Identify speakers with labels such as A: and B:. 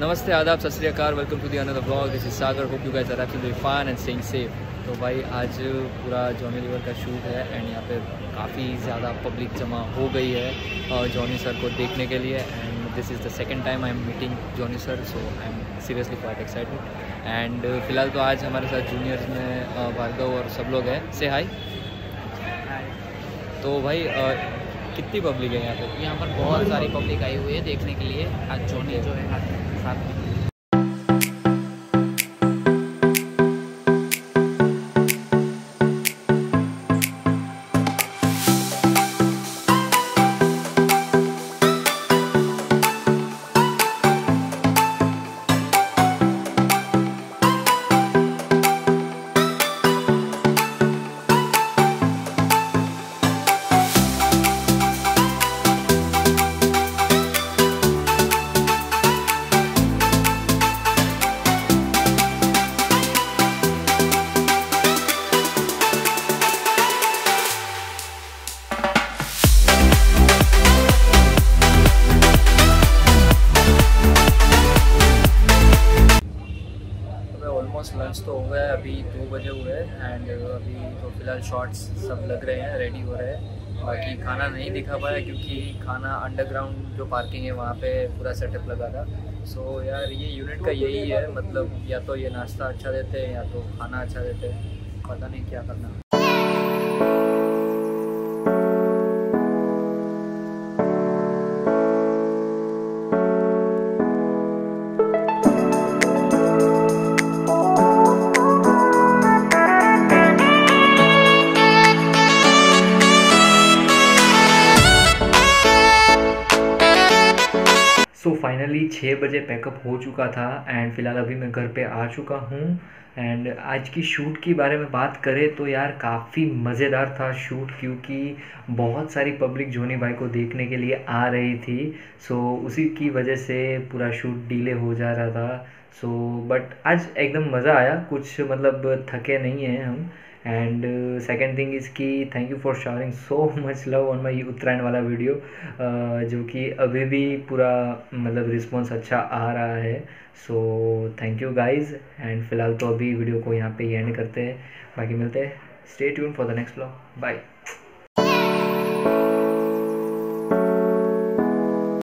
A: नमस्ते, आदाब, सत welcome to the another blog this is Sagar hope you guys are absolutely fine and staying safe तो भाई, आज पूरा जॉनी लीवर का शूट है एंड यहाँ पे काफ़ी ज़्यादा पब्लिक जमा हो गई है जॉनी सर को देखने के लिए and this is the second time I am meeting Johnny sir so I am seriously quite excited and फ़िलहाल तो आज हमारे साथ जूनियर्स में भार्गव और सब लोग हैं। से हाई तो भाई कितनी पब्लिक है यहाँ पे?
B: यहाँ पर बहुत सारी पब्लिक आई हुई है देखने के लिए। आज जॉनी जो है
A: ऑलमोस्ट लंच तो हो गया है अभी दो बजे हुए हैं एंड अभी तो फ़िलहाल शॉट्स सब लग रहे हैं रेडी हो रहे हैं। बाकी खाना नहीं दिखा पाया क्योंकि खाना अंडरग्राउंड जो पार्किंग है वहाँ पे पूरा सेटअप लगा था। सो so, यार ये यूनिट का यही है मतलब या तो ये नाश्ता अच्छा देते हैं या तो खाना अच्छा देते हैं पता नहीं क्या करना। सो फाइनली छः बजे पैकअप हो चुका था एंड फ़िलहाल अभी मैं घर पे आ चुका हूँ एंड आज की शूट के बारे में बात करें तो यार काफ़ी मज़ेदार था शूट क्योंकि बहुत सारी पब्लिक जोनी भाई को देखने के लिए आ रही थी। सो so, उसी की वजह से पूरा शूट डिले हो जा रहा था। सो so, बट आज एकदम मज़ा आया। कुछ मतलब थके नहीं हैं हम। एंड सेकेंड थिंग इज़ की thank you for showering so much love on my Uttarayan वाला वीडियो uh, जो कि अभी भी पूरा मतलब रिस्पॉन्स अच्छा आ रहा है। So thank you guys and फ़िलहाल तो अभी वीडियो को यहाँ पे एंड करते हैं। बाकी मिलते हैं। Stay tune for the next blog bye